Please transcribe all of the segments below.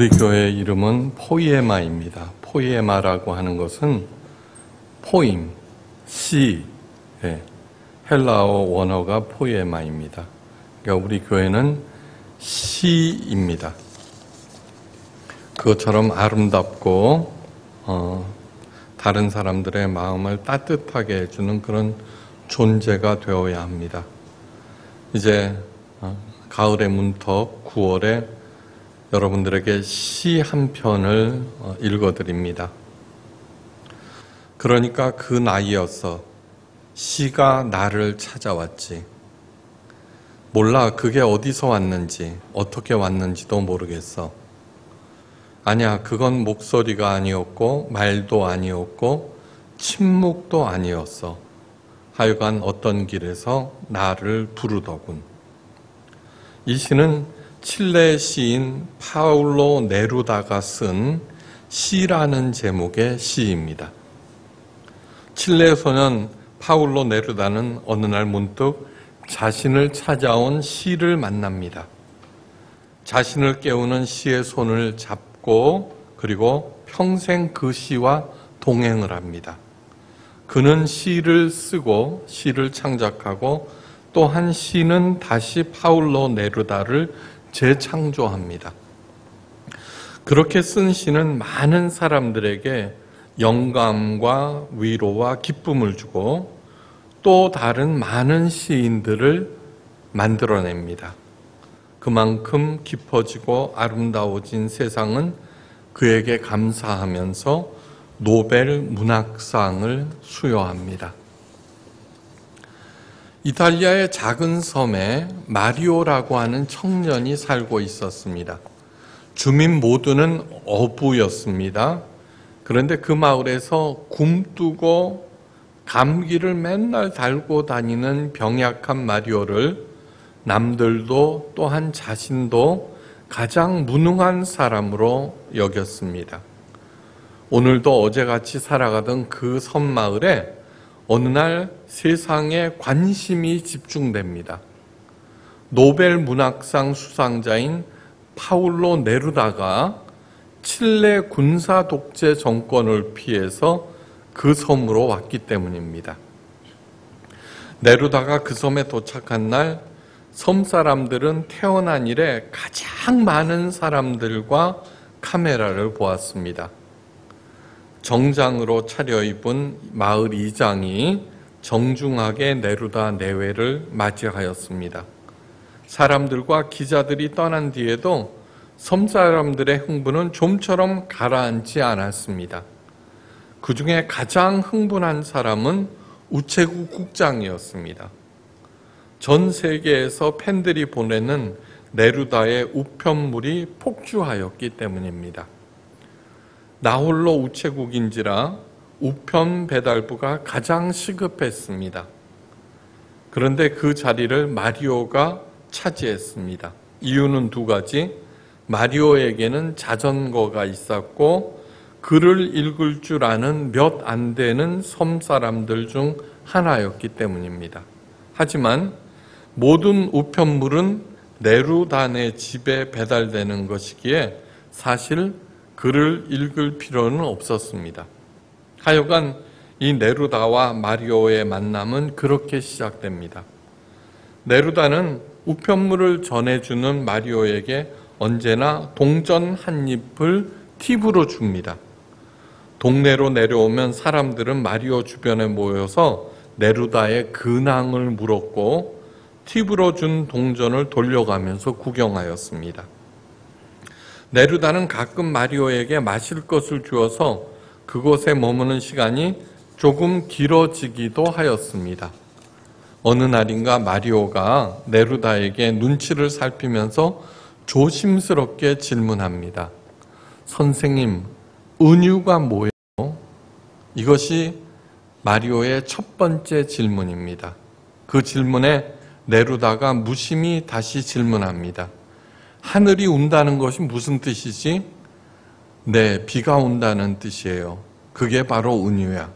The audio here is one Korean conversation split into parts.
우리 교회 이름은 포이에마입니다. 포이에마라고 하는 것은 포임, 시, 예, 헬라어 원어가 포이에마입니다. 그러니까 우리 교회는 시입니다. 그것처럼 아름답고 어, 다른 사람들의 마음을 따뜻하게 해주는 그런 존재가 되어야 합니다. 이제 어, 가을의 문턱 9월에 여러분들에게 시 한 편을 어, 읽어드립니다. 그러니까 그 나이여서 시가 나를 찾아왔지. 몰라 그게 어디서 왔는지 어떻게 왔는지도 모르겠어. 아니야 그건 목소리가 아니었고 말도 아니었고 침묵도 아니었어. 하여간 어떤 길에서 나를 부르더군. 이 시는 칠레 시인 파울로 네루다가 쓴 시라는 제목의 시입니다. 칠레 소년 파울로 네루다는 어느 날 문득 자신을 찾아온 시를 만납니다. 자신을 깨우는 시의 손을 잡고 그리고 평생 그 시와 동행을 합니다. 그는 시를 쓰고 시를 창작하고 또한 시는 다시 파울로 네루다를 재창조합니다. 그렇게 쓴 시는 많은 사람들에게 영감과 위로와 기쁨을 주고 또 다른 많은 시인들을 만들어냅니다. 그만큼 깊어지고 아름다워진 세상은 그에게 감사하면서 노벨 문학상을 수여합니다. 이탈리아의 작은 섬에 마리오라고 하는 청년이 살고 있었습니다. 주민 모두는 어부였습니다. 그런데 그 마을에서 굼뜨고 감기를 맨날 달고 다니는 병약한 마리오를 남들도 또한 자신도 가장 무능한 사람으로 여겼습니다. 오늘도 어제같이 살아가던 그 섬마을에 어느 날 세상에 관심이 집중됩니다. 노벨 문학상 수상자인 파울로 네루다가 칠레 군사 독재 정권을 피해서 그 섬으로 왔기 때문입니다. 네루다가 그 섬에 도착한 날, 섬 사람들은 태어난 이래 가장 많은 사람들과 카메라를 보았습니다. 정장으로 차려입은 마을 이장이 정중하게 네루다 내외를 맞이하였습니다. 사람들과 기자들이 떠난 뒤에도 섬 사람들의 흥분은 좀처럼 가라앉지 않았습니다. 그 중에 가장 흥분한 사람은 우체국 국장이었습니다. 전 세계에서 팬들이 보내는 네루다의 우편물이 폭주하였기 때문입니다. 나홀로 우체국인지라 우편 배달부가 가장 시급했습니다. 그런데 그 자리를 마리오가 차지했습니다. 이유는 두 가지. 마리오에게는 자전거가 있었고 글을 읽을 줄 아는 몇 안 되는 섬 사람들 중 하나였기 때문입니다. 하지만 모든 우편물은 네루단의 집에 배달되는 것이기에 사실 글을 읽을 필요는 없었습니다. 하여간 이 네루다와 마리오의 만남은 그렇게 시작됩니다. 네루다는 우편물을 전해주는 마리오에게 언제나 동전 한 잎을 팁으로 줍니다. 동네로 내려오면 사람들은 마리오 주변에 모여서 네루다의 근황을 물었고 팁으로 준 동전을 돌려가면서 구경하였습니다. 네루다는 가끔 마리오에게 마실 것을 주어서 그곳에 머무는 시간이 조금 길어지기도 하였습니다. 어느 날인가 마리오가 네루다에게 눈치를 살피면서 조심스럽게 질문합니다. 선생님, 은유가 뭐예요? 이것이 마리오의 첫 번째 질문입니다. 그 질문에 네루다가 무심히 다시 질문합니다. 하늘이 운다는 것이 무슨 뜻이지? 네, 비가 온다는 뜻이에요. 그게 바로 은유야.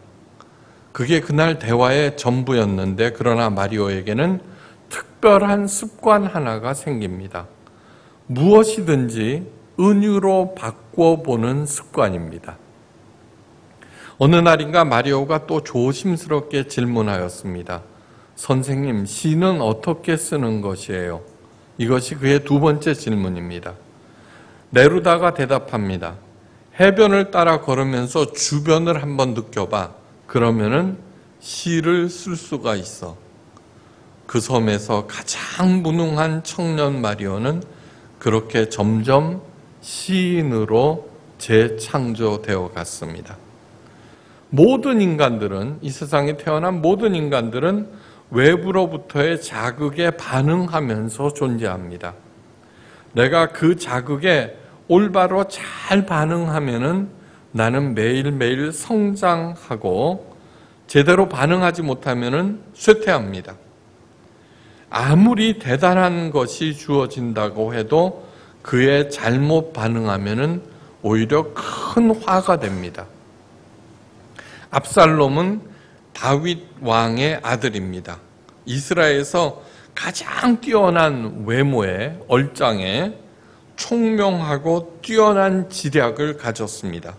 그게 그날 대화의 전부였는데 그러나 마리오에게는 특별한 습관 하나가 생깁니다. 무엇이든지 은유로 바꿔보는 습관입니다. 어느 날인가 마리오가 또 조심스럽게 질문하였습니다. 선생님, 시는 어떻게 쓰는 것이에요? 이것이 그의 두 번째 질문입니다. 네루다가 대답합니다. 해변을 따라 걸으면서 주변을 한번 느껴봐. 그러면은 시를 쓸 수가 있어. 그 섬에서 가장 무능한 청년 마리오는 그렇게 점점 시인으로 재창조되어 갔습니다. 모든 인간들은 이 세상에 태어난 모든 인간들은 외부로부터의 자극에 반응하면서 존재합니다. 내가 그 자극에 올바로 잘 반응하면은 나는 매일매일 성장하고 제대로 반응하지 못하면은 쇠퇴합니다. 아무리 대단한 것이 주어진다고 해도 그의 잘못 반응하면은 오히려 큰 화가 됩니다. 압살롬은 다윗 왕의 아들입니다. 이스라엘에서 가장 뛰어난 외모에 얼짱에 총명하고 뛰어난 지략을 가졌습니다.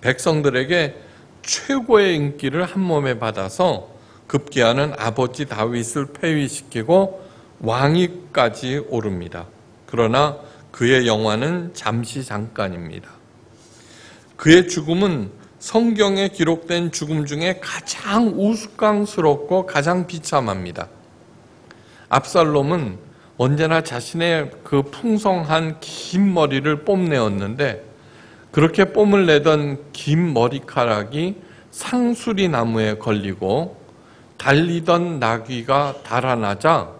백성들에게 최고의 인기를 한 몸에 받아서 급기야는 아버지 다윗을 폐위시키고 왕위까지 오릅니다. 그러나 그의 영화는 잠시 잠깐입니다. 그의 죽음은 성경에 기록된 죽음 중에 가장 우스꽝스럽고 가장 비참합니다. 압살롬은 언제나 자신의 그 풍성한 긴 머리를 뽐내었는데 그렇게 뽐을 내던 긴 머리카락이 상수리 나무에 걸리고 달리던 나귀가 달아나자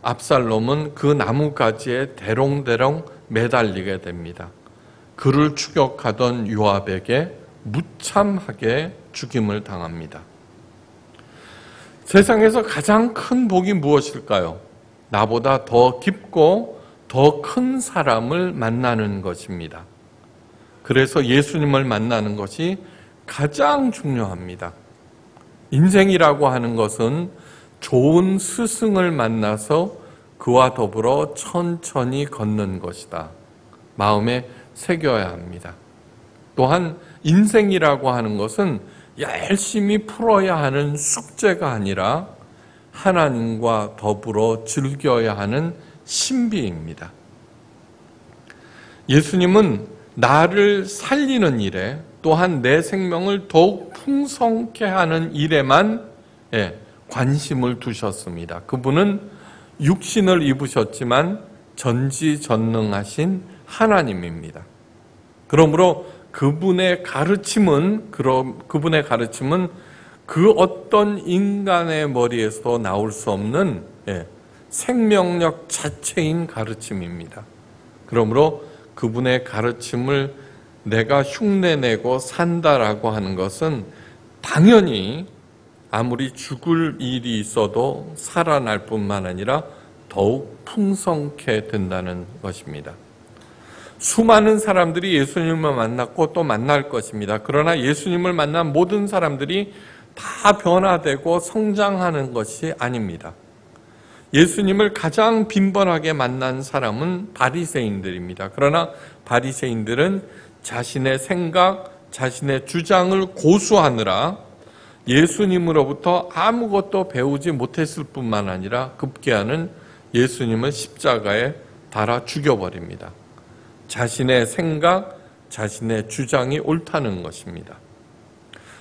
압살롬은 그 나무가지에 대롱대롱 매달리게 됩니다. 그를 추격하던 요압에게 무참하게 죽임을 당합니다. 세상에서 가장 큰 복이 무엇일까요? 나보다 더 깊고 더 큰 사람을 만나는 것입니다. 그래서 예수님을 만나는 것이 가장 중요합니다. 인생이라고 하는 것은 좋은 스승을 만나서 그와 더불어 천천히 걷는 것이다. 마음에 새겨야 합니다. 또한 인생이라고 하는 것은 열심히 풀어야 하는 숙제가 아니라 하나님과 더불어 즐겨야 하는 신비입니다. 예수님은 나를 살리는 일에 또한 내 생명을 더욱 풍성케 하는 일에만 예, 관심을 두셨습니다. 그분은 육신을 입으셨지만 전지전능하신 하나님입니다. 그러므로 그분의 가르침은 그분의 가르침은 그 어떤 인간의 머리에서 나올 수 없는 예, 생명력 자체인 가르침입니다. 그러므로 그분의 가르침을 내가 흉내내고 산다라고 하는 것은 당연히 아무리 죽을 일이 있어도 살아날 뿐만 아니라 더욱 풍성케 된다는 것입니다. 수많은 사람들이 예수님을 만났고 또 만날 것입니다. 그러나 예수님을 만난 모든 사람들이 다 변화되고 성장하는 것이 아닙니다. 예수님을 가장 빈번하게 만난 사람은 바리새인들입니다. 그러나 바리새인들은 자신의 생각, 자신의 주장을 고수하느라 예수님으로부터 아무것도 배우지 못했을 뿐만 아니라 급기야는 예수님을 십자가에 달아 죽여버립니다. 자신의 생각, 자신의 주장이 옳다는 것입니다.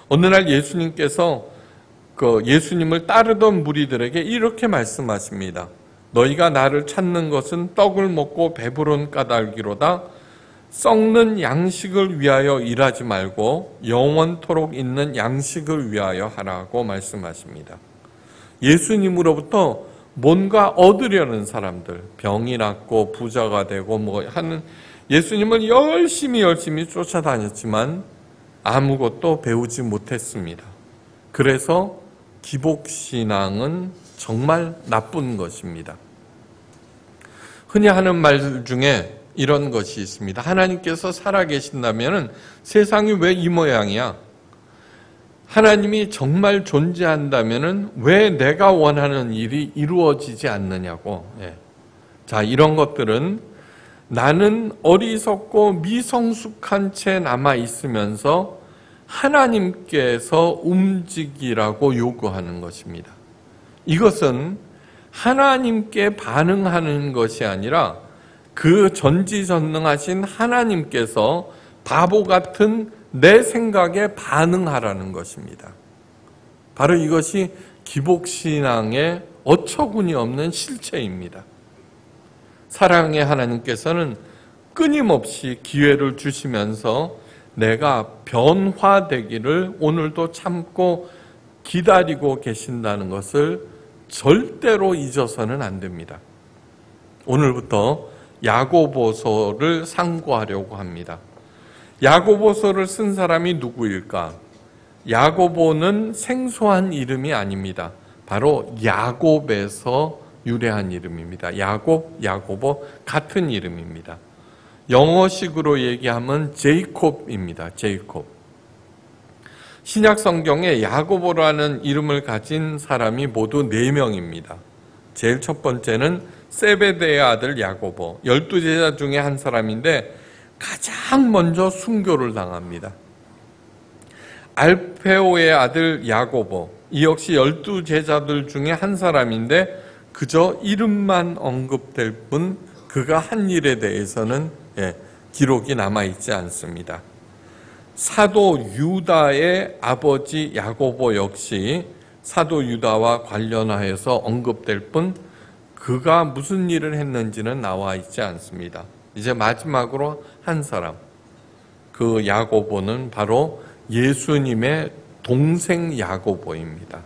어느 날 예수님께서 그 예수님을 따르던 무리들에게 이렇게 말씀하십니다. 너희가 나를 찾는 것은 떡을 먹고 배부른 까닭이로다. 썩는 양식을 위하여 일하지 말고 영원토록 있는 양식을 위하여 하라고 말씀하십니다. 예수님으로부터 뭔가 얻으려는 사람들, 병이 낫고 부자가 되고 뭐 하는 예수님을 열심히 열심히 쫓아다녔지만 아무것도 배우지 못했습니다. 그래서 기복신앙은 정말 나쁜 것입니다. 흔히 하는 말 중에 이런 것이 있습니다. 하나님께서 살아계신다면 세상이 왜 이 모양이야? 하나님이 정말 존재한다면 왜 내가 원하는 일이 이루어지지 않느냐고. 예. 자, 이런 것들은 나는 어리석고 미성숙한 채 남아 있으면서 하나님께서 움직이라고 요구하는 것입니다. 이것은 하나님께 반응하는 것이 아니라 그 전지전능하신 하나님께서 바보 같은 내 생각에 반응하라는 것입니다. 바로 이것이 기복신앙의 어처구니 없는 실체입니다. 사랑의 하나님께서는 끊임없이 기회를 주시면서 내가 변화되기를 오늘도 참고 기다리고 계신다는 것을 절대로 잊어서는 안 됩니다. 오늘부터 야고보서를 상고하려고 합니다. 야고보서를 쓴 사람이 누구일까? 야고보는 생소한 이름이 아닙니다. 바로 야곱에서 유래한 이름입니다. 야곱, 야고보 같은 이름입니다. 영어식으로 얘기하면 제이콥입니다. 제이콥. 신약 성경에 야고보라는 이름을 가진 사람이 모두 4명입니다. 제일 첫 번째는 세베대의 아들 야고보, 열두 제자 중에 한 사람인데 가장 먼저 순교를 당합니다. 알페오의 아들 야고보, 이 역시 열두 제자들 중에 한 사람인데 그저 이름만 언급될 뿐 그가 한 일에 대해서는 예, 기록이 남아 있지 않습니다. 사도 유다의 아버지 야고보 역시 사도 유다와 관련하여서 언급될 뿐 그가 무슨 일을 했는지는 나와 있지 않습니다. 이제 마지막으로 한 사람. 그 야고보는 바로 예수님의 동생 야고보입니다.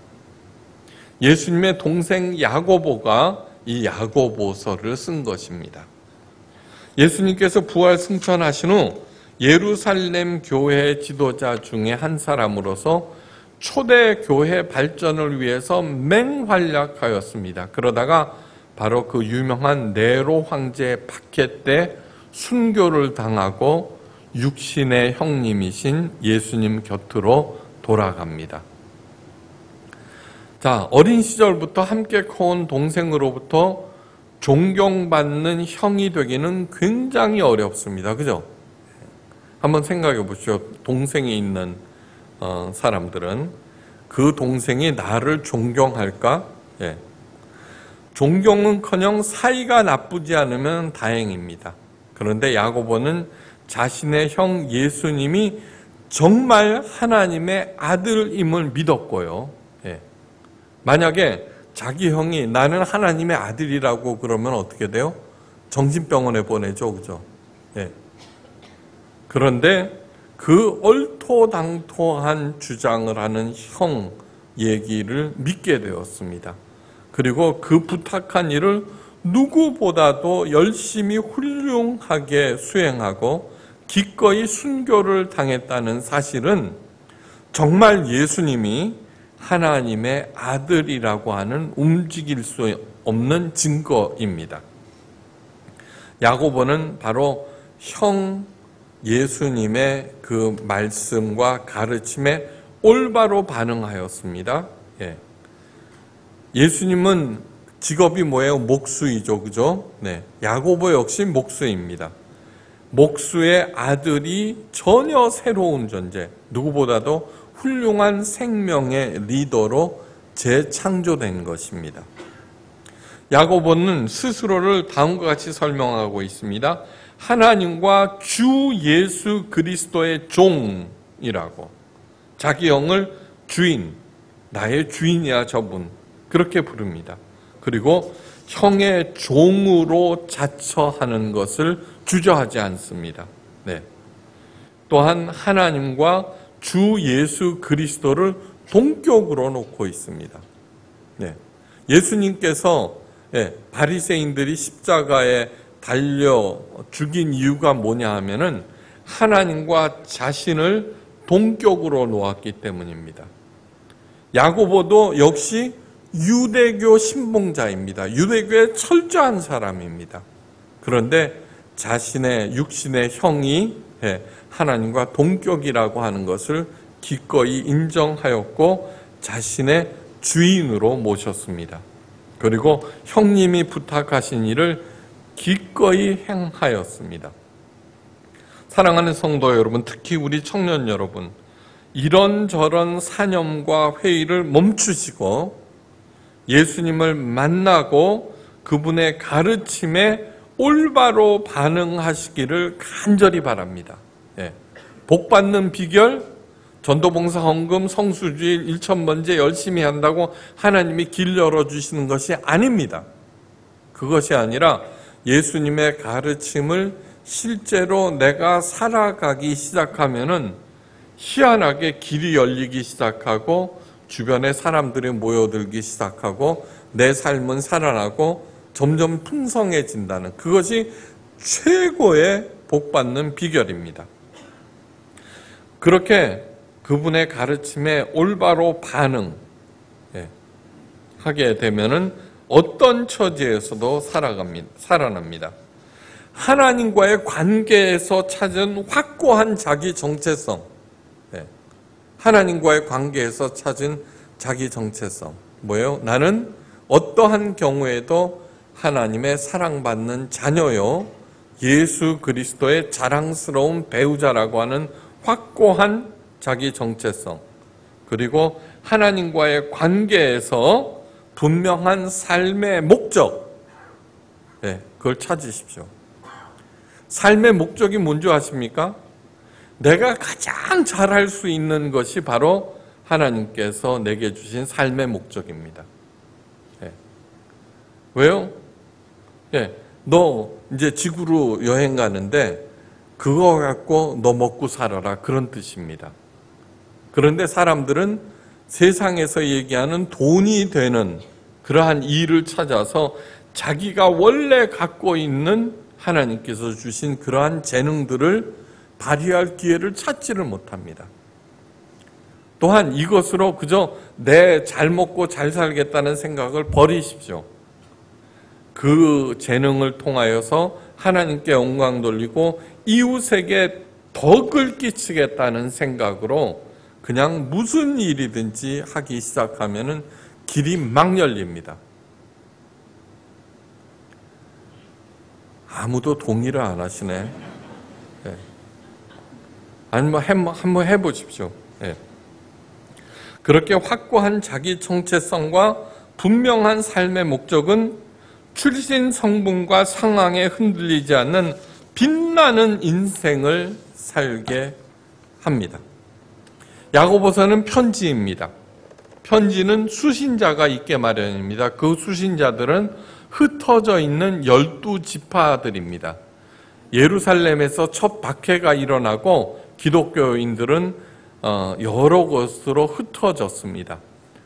예수님의 동생 야고보가 이 야고보서를 쓴 것입니다. 예수님께서 부활 승천하신 후 예루살렘 교회 지도자 중에 한 사람으로서 초대 교회 발전을 위해서 맹활약하였습니다. 그러다가 바로 그 유명한 네로 황제 박해 때 순교를 당하고 육신의 형님이신 예수님 곁으로 돌아갑니다. 자, 어린 시절부터 함께 커온 동생으로부터 존경받는 형이 되기는 굉장히 어렵습니다. 그죠? 한번 생각해 보시오. 동생이 있는 어, 사람들은 그 동생이 나를 존경할까? 예. 존경은커녕 사이가 나쁘지 않으면 다행입니다. 그런데 야고보는 자신의 형 예수님이 정말 하나님의 아들임을 믿었고요. 예. 만약에 자기 형이 나는 하나님의 아들이라고 그러면 어떻게 돼요? 정신병원에 보내죠, 그죠? 예. 그런데 그 얼토당토한 주장을 하는 형 얘기를 믿게 되었습니다. 그리고 그 부탁한 일을 누구보다도 열심히 훌륭하게 수행하고 기꺼이 순교를 당했다는 사실은 정말 예수님이 하나님의 아들이라고 하는 움직일 수 없는 증거입니다. 야고보는 바로 형 예수님의 그 말씀과 가르침에 올바로 반응하였습니다. 예. 예수님은 직업이 뭐예요? 목수이죠. 그죠? 네. 야고보 역시 목수입니다. 목수의 아들이 전혀 새로운 존재, 누구보다도 훌륭한 생명의 리더로 재창조된 것입니다. 야고보는 스스로를 다음과 같이 설명하고 있습니다. 하나님과 주 예수 그리스도의 종이라고 자기 형을 주인, 나의 주인이야 저분 그렇게 부릅니다. 그리고 형의 종으로 자처하는 것을 주저하지 않습니다. 네. 또한 하나님과 주 예수 그리스도를 동격으로 놓고 있습니다. 네. 예수님께서 네, 바리새인들이 십자가에 달려 죽인 이유가 뭐냐 하면은 하나님과 자신을 동격으로 놓았기 때문입니다. 야고보도 역시 유대교 신봉자입니다. 유대교의 철저한 사람입니다. 그런데 자신의 육신의 형이 예, 하나님과 동격이라고 하는 것을 기꺼이 인정하였고 자신의 주인으로 모셨습니다. 그리고 형님이 부탁하신 일을 기꺼이 행하였습니다. 사랑하는 성도 여러분, 특히 우리 청년 여러분, 이런저런 사념과 회의를 멈추시고 예수님을 만나고 그분의 가르침에 올바로 반응하시기를 간절히 바랍니다. 예. 복 받는 비결, 전도봉사 헌금, 성수주일, 일천번제 열심히 한다고 하나님이 길 열어주시는 것이 아닙니다. 그것이 아니라 예수님의 가르침을 실제로 내가 살아가기 시작하면은 희한하게 길이 열리기 시작하고 주변에 사람들이 모여들기 시작하고 내 삶은 살아나고 점점 풍성해진다는 그것이 최고의 복받는 비결입니다. 그렇게 그분의 가르침에 올바로 반응 예, 하게 되면은 어떤 처지에서도 살아갑니다. 살아납니다. 하나님과의 관계에서 찾은 확고한 자기 정체성, 예, 하나님과의 관계에서 찾은 자기 정체성, 뭐예요? 나는 어떠한 경우에도 하나님의 사랑받는 자녀요. 예수 그리스도의 자랑스러운 배우자라고 하는 확고한 자기 정체성. 그리고 하나님과의 관계에서 분명한 삶의 목적. 네, 그걸 찾으십시오. 삶의 목적이 뭔지 아십니까? 내가 가장 잘할 수 있는 것이 바로 하나님께서 내게 주신 삶의 목적입니다. 네. 왜요? 예, 너 이제 지구로 여행 가는데 그거 갖고 너 먹고 살아라 그런 뜻입니다. 그런데 사람들은 세상에서 얘기하는 돈이 되는 그러한 일을 찾아서 자기가 원래 갖고 있는 하나님께서 주신 그러한 재능들을 발휘할 기회를 찾지를 못합니다. 또한 이것으로 그저 내 잘 먹고 잘 살겠다는 생각을 버리십시오. 그 재능을 통하여서 하나님께 영광 돌리고 이웃에게 덕을 끼치겠다는 생각으로 그냥 무슨 일이든지 하기 시작하면 길이 막 열립니다. 아무도 동의를 안 하시네. 네. 아니 뭐 한번 해보십시오. 네. 그렇게 확고한 자기 정체성과 분명한 삶의 목적은 출신 성분과 상황에 흔들리지 않는 빛나는 인생을 살게 합니다. 야고보서는 편지입니다. 편지는 수신자가 있게 마련입니다. 그 수신자들은 흩어져 있는 열두 지파들입니다. 예루살렘에서 첫 박해가 일어나고 기독교인들은 어, 여러 곳으로 흩어졌습니다.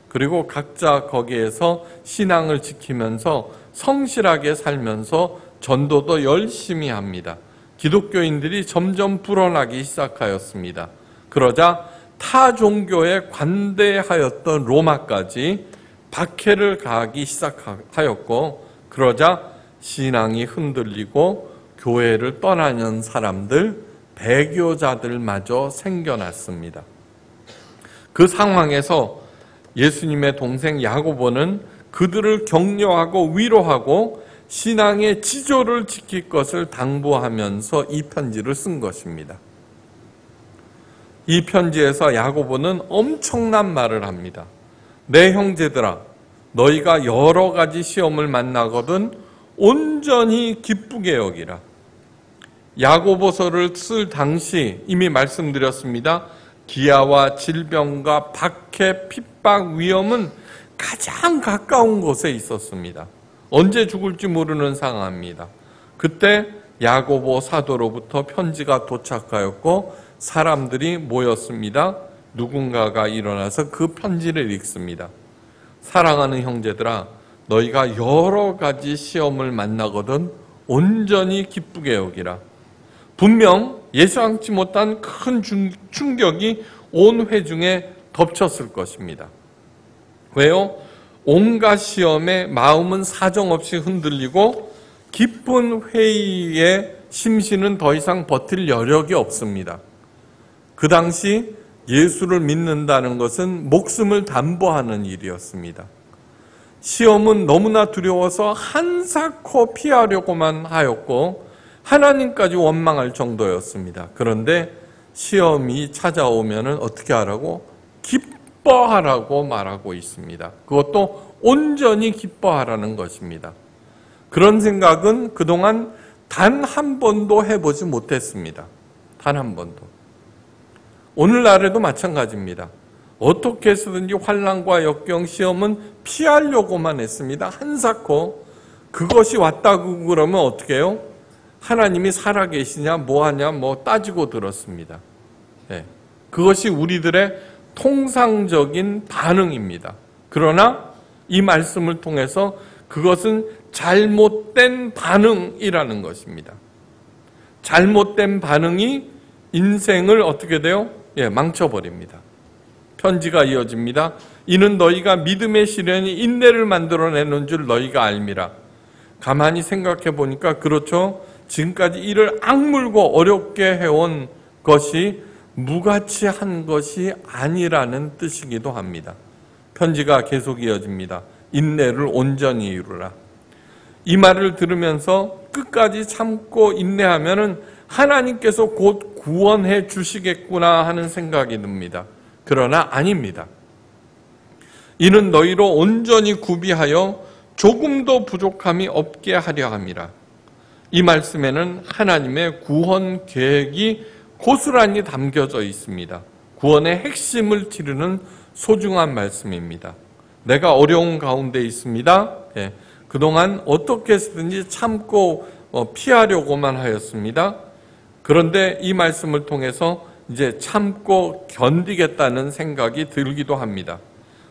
그리고 각자 거기에서 신앙을 지키면서 성실하게 살면서 전도도 열심히 합니다. 기독교인들이 점점 불어나기 시작하였습니다. 그러자 타 종교에 관대하였던 로마까지 박해를 가하기 시작하였고 그러자 신앙이 흔들리고 교회를 떠나는 사람들, 배교자들마저 생겨났습니다. 그 상황에서 예수님의 동생 야고보는 그들을 격려하고 위로하고 신앙의 지조를 지킬 것을 당부하면서 이 편지를 쓴 것입니다. 이 편지에서 야고보는 엄청난 말을 합니다. 내 형제들아, 너희가 여러 가지 시험을 만나거든 온전히 기쁘게 여기라. 야고보서를 쓸 당시 이미 말씀드렸습니다. 기아와 질병과 박해, 핍박, 위험은 가장 가까운 곳에 있었습니다. 언제 죽을지 모르는 상황입니다. 그때 야고보 사도로부터 편지가 도착하였고 사람들이 모였습니다. 누군가가 일어나서 그 편지를 읽습니다. 사랑하는 형제들아, 너희가 여러 가지 시험을 만나거든 온전히 기쁘게 여기라. 분명 예상치 못한 큰 충격이 온 회중에 덮쳤을 것입니다. 왜요? 온갖 시험에 마음은 사정없이 흔들리고 기쁜 회의에 심신은 더 이상 버틸 여력이 없습니다. 그 당시 예수를 믿는다는 것은 목숨을 담보하는 일이었습니다. 시험은 너무나 두려워서 한사코 피하려고만 하였고 하나님까지 원망할 정도였습니다. 그런데 시험이 찾아오면 어떻게 하라고? 하라고 말하고 있습니다. 그것도 온전히 기뻐하라는 것입니다. 그런 생각은 그동안 단 한 번도 해보지 못했습니다. 단 한 번도. 오늘날에도 마찬가지입니다. 어떻게 해서든지 환란과 역경 시험은 피하려고만 했습니다. 한사코 그것이 왔다고 그러면 어떻게 해요? 하나님이 살아계시냐 뭐하냐 뭐 따지고 들었습니다. 네. 그것이 우리들의 통상적인 반응입니다. 그러나 이 말씀을 통해서 그것은 잘못된 반응이라는 것입니다. 잘못된 반응이 인생을 어떻게 돼요? 예, 망쳐버립니다. 편지가 이어집니다. 이는 너희가 믿음의 시련이 인내를 만들어내는 줄 너희가 알미라. 가만히 생각해 보니까 그렇죠. 지금까지 이를 악물고 어렵게 해온 것이 무가치한 것이 아니라는 뜻이기도 합니다. 편지가 계속 이어집니다. 인내를 온전히 이루라. 이 말을 들으면서 끝까지 참고 인내하면은 하나님께서 곧 구원해 주시겠구나 하는 생각이 듭니다. 그러나 아닙니다. 이는 너희로 온전히 구비하여 조금도 부족함이 없게 하려 함이라. 이 말씀에는 하나님의 구원 계획이 고스란히 담겨져 있습니다. 구원의 핵심을 치르는 소중한 말씀입니다. 내가 어려운 가운데 있습니다. 예, 그동안 어떻게 해서든지 참고 어, 피하려고만 하였습니다. 그런데 이 말씀을 통해서 이제 참고 견디겠다는 생각이 들기도 합니다.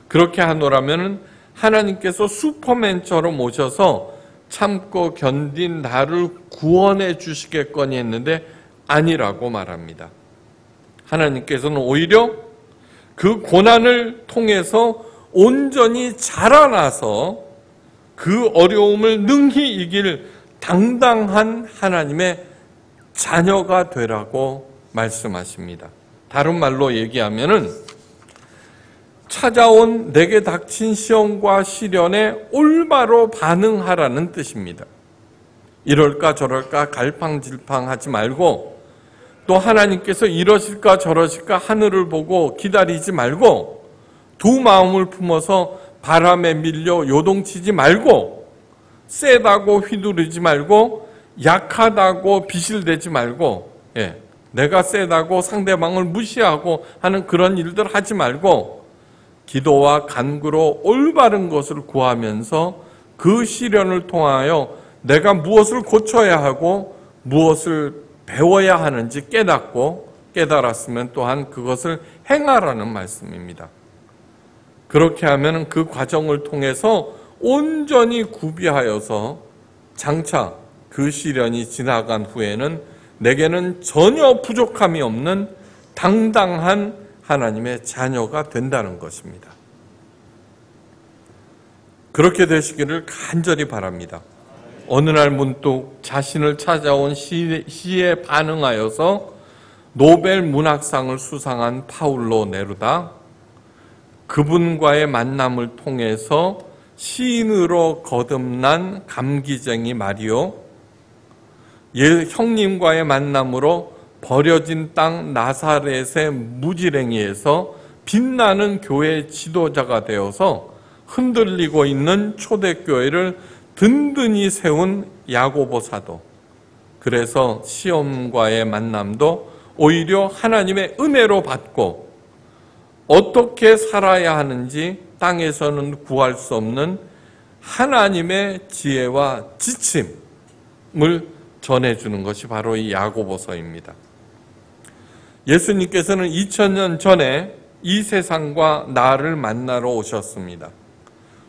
그렇게 하노라면 하나님께서 슈퍼맨처럼 오셔서 참고 견딘 나를 구원해 주시겠거니 했는데 아니라고 말합니다. 하나님께서는 오히려 그 고난을 통해서 온전히 자라나서 그 어려움을 능히 이길 당당한 하나님의 자녀가 되라고 말씀하십니다. 다른 말로 얘기하면은 찾아온 내게 닥친 시험과 시련에 올바로 반응하라는 뜻입니다. 이럴까 저럴까 갈팡질팡하지 말고 또 하나님께서 이러실까 저러실까 하늘을 보고 기다리지 말고 두 마음을 품어서 바람에 밀려 요동치지 말고 세다고 휘두르지 말고 약하다고 비실대지 말고 예, 내가 세다고 상대방을 무시하고 하는 그런 일들 하지 말고 기도와 간구로 올바른 것을 구하면서 그 시련을 통하여 내가 무엇을 고쳐야 하고 무엇을 배워야 하는지 깨닫고 깨달았으면 또한 그것을 행하라는 말씀입니다. 그렇게 하면 그 과정을 통해서 온전히 구비하여서 장차 그 시련이 지나간 후에는 내게는 전혀 부족함이 없는 당당한 하나님의 자녀가 된다는 것입니다. 그렇게 되시기를 간절히 바랍니다. 어느 날 문득 자신을 찾아온 시에 반응하여서 노벨 문학상을 수상한 파울로 네루다 그분과의 만남을 통해서 시인으로 거듭난 감기쟁이 마리오 예, 형님과의 만남으로 버려진 땅 나사렛의 무지랭이에서 빛나는 교회 지도자가 되어서 흔들리고 있는 초대교회를 든든히 세운 야고보 사도. 그래서 시험과의 만남도 오히려 하나님의 은혜로 받고 어떻게 살아야 하는지 땅에서는 구할 수 없는 하나님의 지혜와 지침을 전해주는 것이 바로 이 야고보서입니다. 예수님께서는 2000년 전에 이 세상과 나를 만나러 오셨습니다.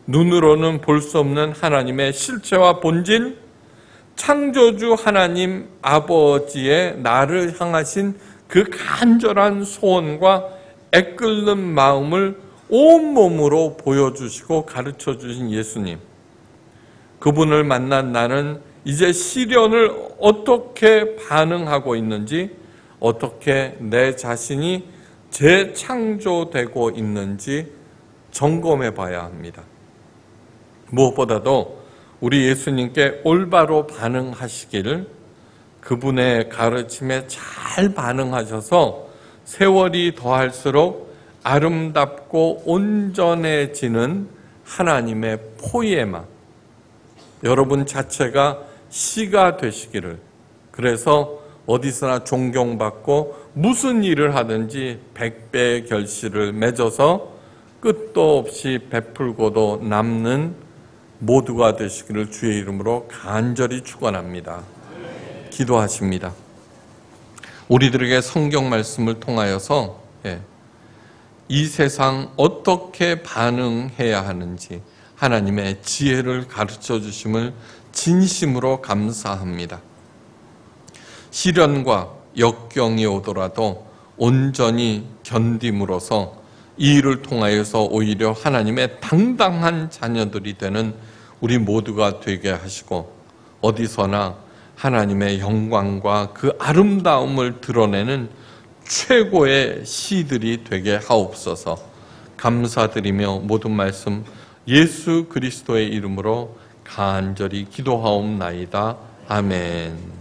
눈으로는 볼 수 없는 하나님의 실체와 본질, 창조주 하나님 아버지의 나를 향하신 그 간절한 소원과 애끓는 마음을 온몸으로 보여주시고 가르쳐 주신 예수님. 그분을 만난 나는 이제 시련을 어떻게 반응하고 있는지, 어떻게 내 자신이 재창조되고 있는지 점검해 봐야 합니다. 무엇보다도 우리 예수님께 올바로 반응하시기를 그분의 가르침에 잘 반응하셔서 세월이 더할수록 아름답고 온전해지는 하나님의 포예마 여러분 자체가 시가 되시기를. 그래서 어디서나 존경받고 무슨 일을 하든지 백배의 결실을 맺어서 끝도 없이 베풀고도 남는 모두가 되시기를 주의 이름으로 간절히 축원합니다. 기도하십니다. 우리들에게 성경 말씀을 통하여서 예, 이 세상 어떻게 반응해야 하는지 하나님의 지혜를 가르쳐 주심을 진심으로 감사합니다. 시련과 역경이 오더라도 온전히 견딤으로써 이 일을 통하여서 오히려 하나님의 당당한 자녀들이 되는 우리 모두가 되게 하시고 어디서나 하나님의 영광과 그 아름다움을 드러내는 최고의 시들이 되게 하옵소서 감사드리며 모든 말씀 예수 그리스도의 이름으로 간절히 기도하옵나이다. 아멘.